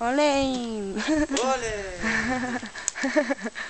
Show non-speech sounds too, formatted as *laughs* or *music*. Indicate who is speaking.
Speaker 1: Olé!
Speaker 2: Olé! *laughs*